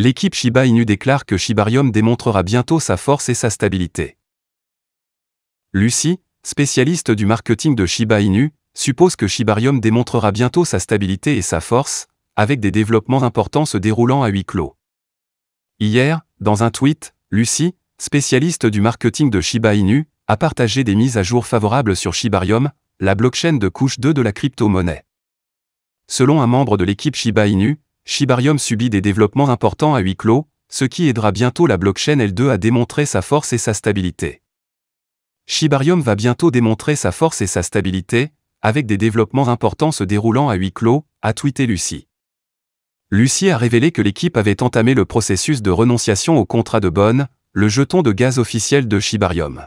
L'équipe Shiba Inu déclare que Shibarium démontrera bientôt sa force et sa stabilité. Lucie, spécialiste du marketing de Shiba Inu, suppose que Shibarium démontrera bientôt sa stabilité et sa force, avec des développements importants se déroulant à huis clos. Hier, dans un tweet, Lucie, spécialiste du marketing de Shiba Inu, a partagé des mises à jour favorables sur Shibarium, la blockchain de couche 2 de la crypto-monnaie. Selon un membre de l'équipe Shiba Inu, Shibarium subit des développements importants à huis clos, ce qui aidera bientôt la blockchain L2 à démontrer sa force et sa stabilité. Shibarium va bientôt démontrer sa force et sa stabilité, avec des développements importants se déroulant à huis clos, a tweeté Lucie. Lucie a révélé que l'équipe avait entamé le processus de renonciation au contrat de bonne, le jeton de gaz officiel de Shibarium.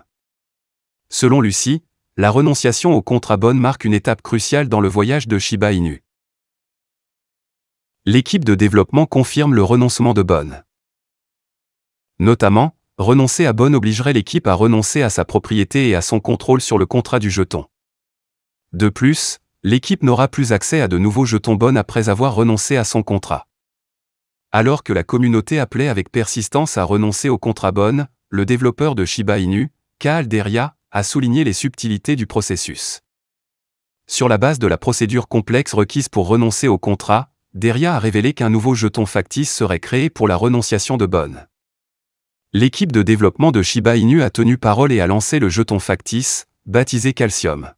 Selon Lucie, la renonciation au contrat bonne marque une étape cruciale dans le voyage de Shiba Inu. L'équipe de développement confirme le renoncement de Bonne. Notamment, renoncer à Bonne obligerait l'équipe à renoncer à sa propriété et à son contrôle sur le contrat du jeton. De plus, l'équipe n'aura plus accès à de nouveaux jetons Bonne après avoir renoncé à son contrat. Alors que la communauté appelait avec persistance à renoncer au contrat Bonne, le développeur de Shiba Inu, Kaal Deria, a souligné les subtilités du processus. Sur la base de la procédure complexe requise pour renoncer au contrat, Deria a révélé qu'un nouveau jeton factice serait créé pour la renonciation de Bonne. L'équipe de développement de Shiba Inu a tenu parole et a lancé le jeton factice, baptisé Calcium.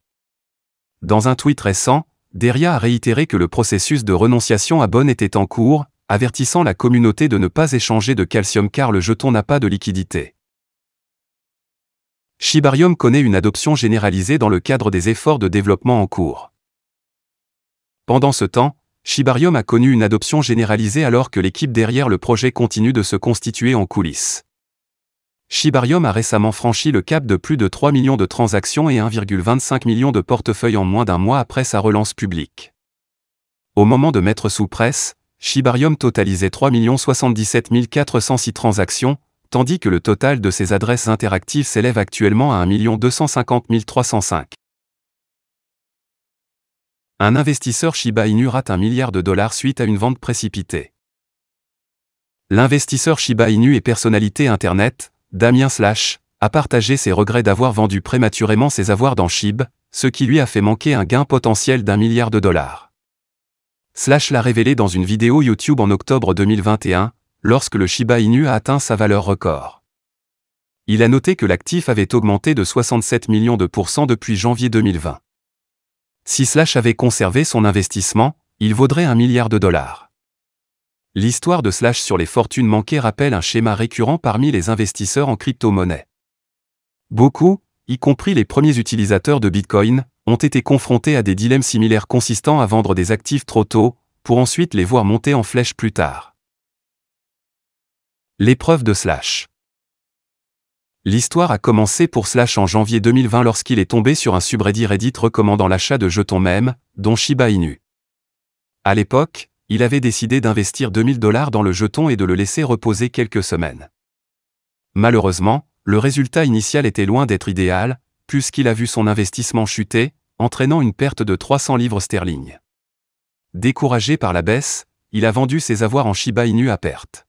Dans un tweet récent, Deria a réitéré que le processus de renonciation à Bonne était en cours, avertissant la communauté de ne pas échanger de calcium car le jeton n'a pas de liquidité. Shibarium connaît une adoption généralisée dans le cadre des efforts de développement en cours. Pendant ce temps, Shibarium a connu une adoption généralisée alors que l'équipe derrière le projet continue de se constituer en coulisses. Shibarium a récemment franchi le cap de plus de 3 millions de transactions et 1,25 million de portefeuilles en moins d'un mois après sa relance publique. Au moment de mettre sous presse, Shibarium totalisait 3 77 406 transactions, tandis que le total de ses adresses interactives s'élève actuellement à 1 250 305 un investisseur Shiba Inu rate un milliard de dollars suite à une vente précipitée. L'investisseur Shiba Inu et personnalité Internet, Damien Slash, a partagé ses regrets d'avoir vendu prématurément ses avoirs dans SHIB, ce qui lui a fait manquer un gain potentiel d'un milliard de dollars. Slash l'a révélé dans une vidéo YouTube en octobre 2021, lorsque le Shiba Inu a atteint sa valeur record. Il a noté que l'actif avait augmenté de 67 millions de pourcents depuis janvier 2020. Si Slash avait conservé son investissement, il vaudrait un milliard de dollars. L'histoire de Slash sur les fortunes manquées rappelle un schéma récurrent parmi les investisseurs en crypto-monnaie. Beaucoup, y compris les premiers utilisateurs de Bitcoin, ont été confrontés à des dilemmes similaires consistant à vendre des actifs trop tôt, pour ensuite les voir monter en flèche plus tard. L'épreuve de Slash. L'histoire a commencé pour Slash en janvier 2020 lorsqu'il est tombé sur un subreddit Reddit recommandant l'achat de jetons mèmes, dont Shiba Inu. À l'époque, il avait décidé d'investir 2000 dollars dans le jeton et de le laisser reposer quelques semaines. Malheureusement, le résultat initial était loin d'être idéal, puisqu'il a vu son investissement chuter, entraînant une perte de 300 livres sterling. Découragé par la baisse, il a vendu ses avoirs en Shiba Inu à perte.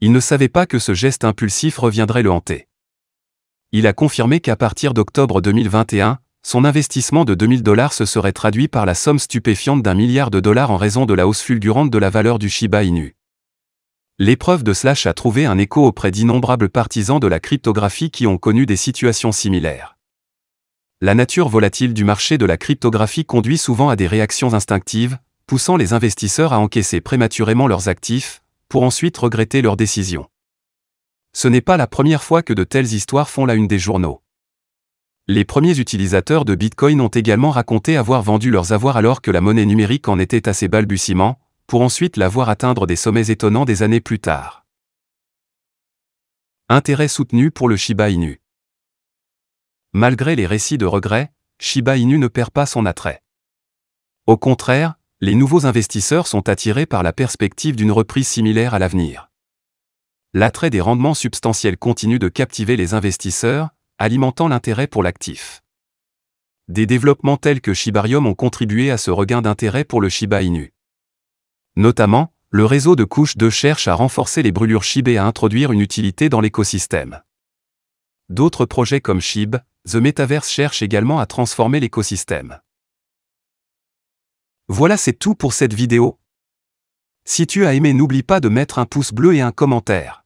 Il ne savait pas que ce geste impulsif reviendrait le hanter. Il a confirmé qu'à partir d'octobre 2021, son investissement de 2000 dollars se serait traduit par la somme stupéfiante d'un milliard de dollars en raison de la hausse fulgurante de la valeur du Shiba Inu. L'épreuve de Slash a trouvé un écho auprès d'innombrables partisans de la cryptographie qui ont connu des situations similaires. La nature volatile du marché de la cryptographie conduit souvent à des réactions instinctives, poussant les investisseurs à encaisser prématurément leurs actifs, pour ensuite regretter leur décision. Ce n'est pas la première fois que de telles histoires font la une des journaux. Les premiers utilisateurs de Bitcoin ont également raconté avoir vendu leurs avoirs alors que la monnaie numérique en était à ses balbutiements, pour ensuite la voir atteindre des sommets étonnants des années plus tard. Intérêt soutenu pour le Shiba Inu. Malgré les récits de regrets, Shiba Inu ne perd pas son attrait. Au contraire, les nouveaux investisseurs sont attirés par la perspective d'une reprise similaire à l'avenir. L'attrait des rendements substantiels continue de captiver les investisseurs, alimentant l'intérêt pour l'actif. Des développements tels que Shibarium ont contribué à ce regain d'intérêt pour le Shiba Inu. Notamment, le réseau de couche 2 cherche à renforcer les brûlures SHIB et à introduire une utilité dans l'écosystème. D'autres projets comme SHIB, The Metaverse cherchent également à transformer l'écosystème. Voilà c'est tout pour cette vidéo. Si tu as aimé n'oublie pas de mettre un pouce bleu et un commentaire.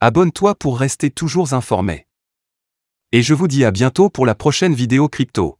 Abonne-toi pour rester toujours informé. Et je vous dis à bientôt pour la prochaine vidéo crypto.